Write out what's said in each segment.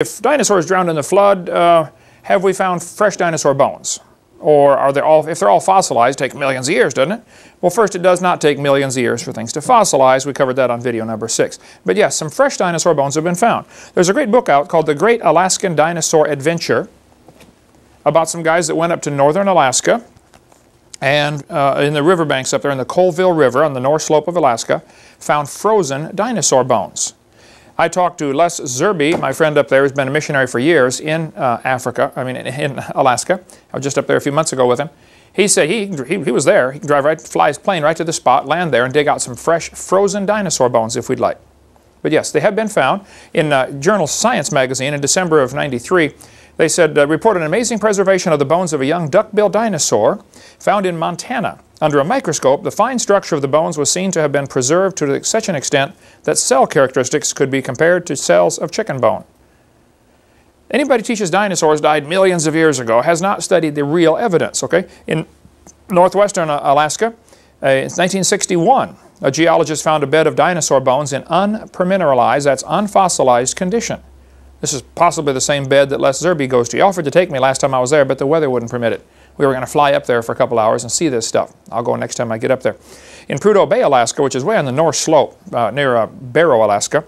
If dinosaurs drowned in the flood, uh, have we found fresh dinosaur bones? Or are they all, if they're all fossilized, take millions of years, doesn't it? Well, first, it does not take millions of years for things to fossilize. We covered that on video number six. But yes, some fresh dinosaur bones have been found. There's a great book out called The Great Alaskan Dinosaur Adventure about some guys that went up to northern Alaska and uh, in the riverbanks up there in the Colville River on the north slope of Alaska, found frozen dinosaur bones. I talked to Les Zerby, my friend up there who's been a missionary for years in uh, Africa, I mean in, in, Alaska. I was just up there a few months ago with him. He said he, he, he was there. He can drive right, fly his plane right to the spot, land there, and dig out some fresh frozen dinosaur bones if we'd like. But yes, they have been found. In uh, Journal Science magazine in December of 93, they said, uh, reported an amazing preservation of the bones of a young duck-billed dinosaur found in Montana. Under a microscope, the fine structure of the bones was seen to have been preserved to such an extent that cell characteristics could be compared to cells of chicken bone. Anybody teaches dinosaurs died millions of years ago has not studied the real evidence, okay? In northwestern Alaska, uh, in 1961, a geologist found a bed of dinosaur bones in unpermineralized, that's unfossilized condition. This is possibly the same bed that Les Zerby goes to. He offered to take me last time I was there, but the weather wouldn't permit it. We were going to fly up there for a couple hours and see this stuff. I'll go next time I get up there. In Prudhoe Bay, Alaska, which is way on the north slope uh, near uh, Barrow, Alaska,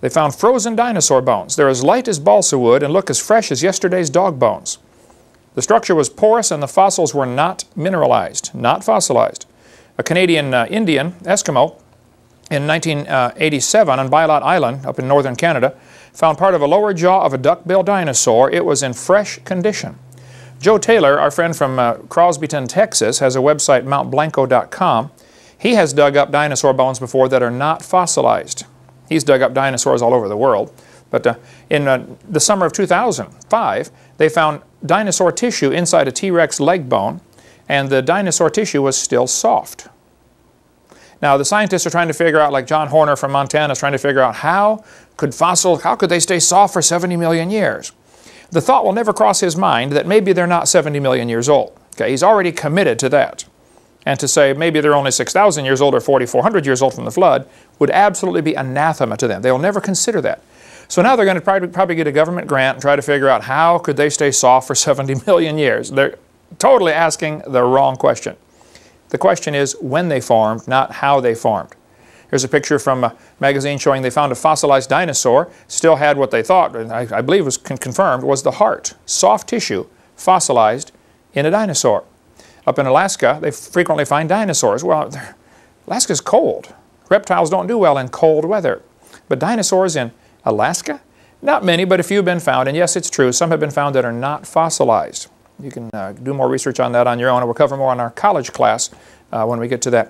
they found frozen dinosaur bones. They're as light as balsa wood and look as fresh as yesterday's dog bones. The structure was porous and the fossils were not mineralized, not fossilized. A Canadian uh, Indian, Eskimo, in 1987 on Bylot Island up in northern Canada, found part of a lower jaw of a duck-billed dinosaur. It was in fresh condition. Joe Taylor, our friend from uh, Crosbyton, Texas, has a website, mountblanco.com. He has dug up dinosaur bones before that are not fossilized. He's dug up dinosaurs all over the world. But uh, in uh, the summer of 2005, they found dinosaur tissue inside a T-Rex leg bone, and the dinosaur tissue was still soft. Now, the scientists are trying to figure out, like John Horner from Montana is trying to figure out how could fossils, how could they stay soft for 70 million years? The thought will never cross his mind that maybe they're not 70 million years old. Okay, he's already committed to that. And to say maybe they're only 6,000 years old or 4,400 years old from the flood would absolutely be anathema to them. They'll never consider that. So now they're going to probably, probably get a government grant and try to figure out how could they stay soft for 70 million years. They're totally asking the wrong question. The question is when they formed, not how they formed. Here's a picture from a magazine showing they found a fossilized dinosaur, still had what they thought, and I, I believe was con confirmed, was the heart, soft tissue, fossilized in a dinosaur. Up in Alaska, they frequently find dinosaurs. Well, Alaska's cold. Reptiles don't do well in cold weather. But dinosaurs in Alaska? Not many, but a few have been found. And yes, it's true, some have been found that are not fossilized. You can uh, do more research on that on your own, and we'll cover more on our college class uh, when we get to that.